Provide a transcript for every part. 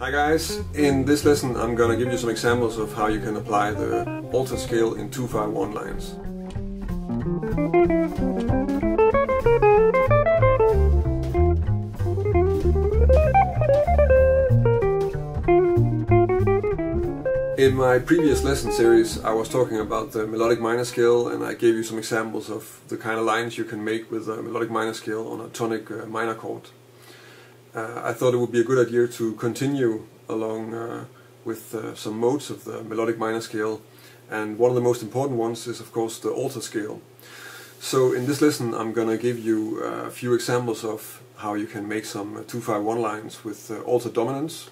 Hi guys, in this lesson I'm gonna give you some examples of how you can apply the alter scale in 251 lines. In my previous lesson series I was talking about the melodic minor scale and I gave you some examples of the kind of lines you can make with a melodic minor scale on a tonic uh, minor chord. Uh, I thought it would be a good idea to continue along uh, with uh, some modes of the melodic minor scale and one of the most important ones is of course the alter scale. So in this lesson I'm going to give you a few examples of how you can make some 251 lines with alter dominants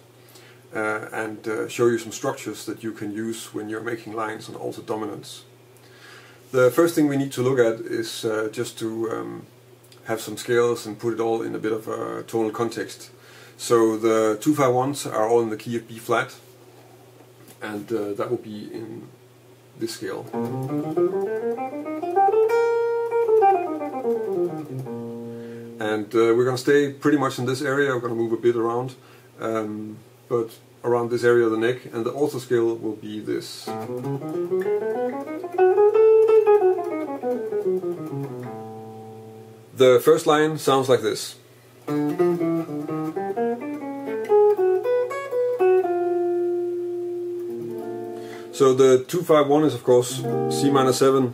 uh, and uh, show you some structures that you can use when you're making lines on alter dominants. The first thing we need to look at is uh, just to um, have some scales and put it all in a bit of a tonal context. So the 251s are all in the key of B flat and uh, that will be in this scale. And uh, we're going to stay pretty much in this area, we're going to move a bit around. Um, but around this area of the neck and the alter scale will be this. The first line sounds like this. So the 251 is of course C minor 7,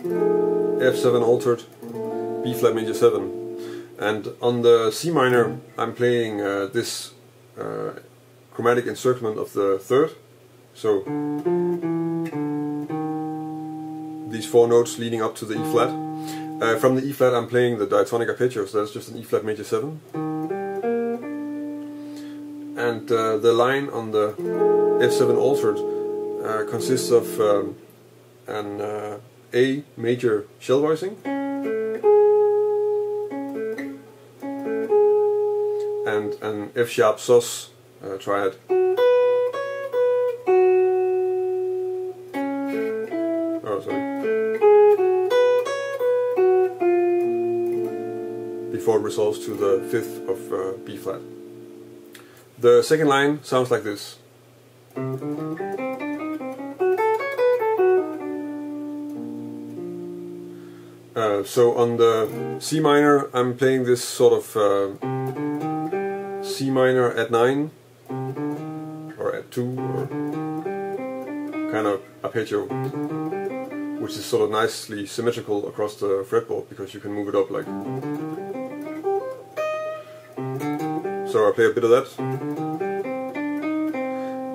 F7 altered, B flat major 7. And on the C minor I'm playing uh, this uh, chromatic encirclement of the third. So these four notes leading up to the E flat. Uh, from the E flat I'm playing the diatonic arpeggio, so that's just an E flat major 7. And uh, the line on the F7 altered uh, consists of um, an uh, A major shell voicing and an F sharp sus uh, triad. It resolves to the fifth of uh, B flat. The second line sounds like this. Uh, so on the C minor I'm playing this sort of uh, C minor add 9 or add 2 or kind of arpeggio which is sort of nicely symmetrical across the fretboard because you can move it up like so I play a bit of that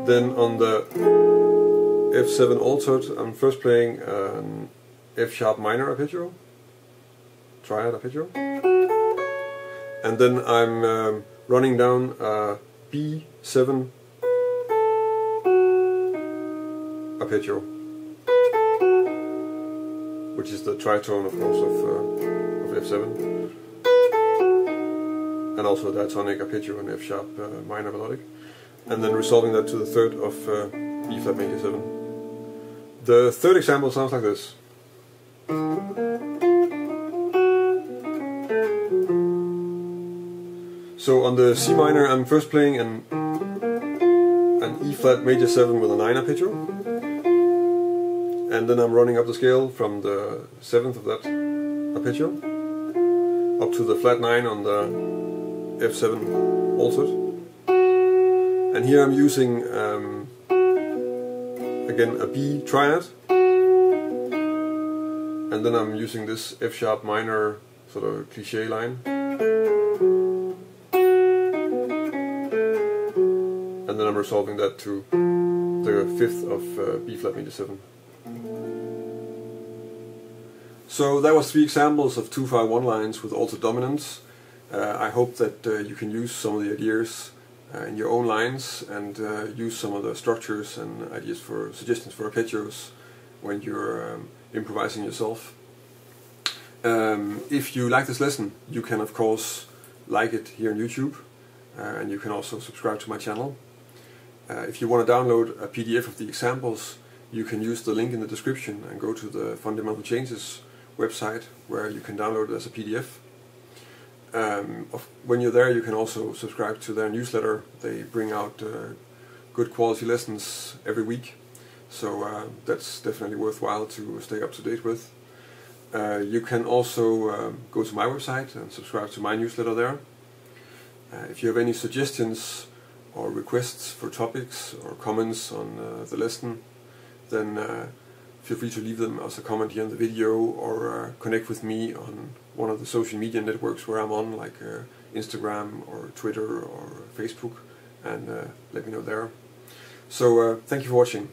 then on the F7 altered I'm first playing an F sharp minor arpeggio. Triad arpeggio. And then I'm um, running down a B7 arpeggio, which is the tritone, of course, of, uh, of F7, and also diatonic arpeggio in F sharp uh, minor melodic, and then resolving that to the third of uh, B flat major 7. The third example sounds like this. So on the C minor I'm first playing an, an E flat major 7 with a 9 arpeggio and then I'm running up the scale from the 7th of that arpeggio up to the flat 9 on the F7 altered and here I'm using um, again a B triad and then I'm using this F sharp minor sort of cliche line and then I'm resolving that to the fifth of uh, B flat major 7. So that was three examples of 251 lines with alter dominants. Uh, I hope that uh, you can use some of the ideas uh, in your own lines and use some of the structures and ideas for suggestions for arpeggios when you're um, improvising yourself. Um, if you like this lesson, you can of course like it here on YouTube uh, and you can also subscribe to my channel. Uh, if you want to download a PDF of the examples, you can use the link in the description and go to the Fundamental Changes website where you can download it as a PDF. Um, of, when you're there, you can also subscribe to their newsletter. They bring out uh, good quality lessons every week. So uh, that's definitely worthwhile to stay up to date with. Uh, you can also um, go to my website and subscribe to my newsletter there. Uh, if you have any suggestions or requests for topics or comments on uh, the lesson, then uh, feel free to leave them as a comment here in the video or connect with me on one of the social media networks where I'm on, like uh, Instagram or Twitter or Facebook, and uh, let me know there. So uh, thank you for watching.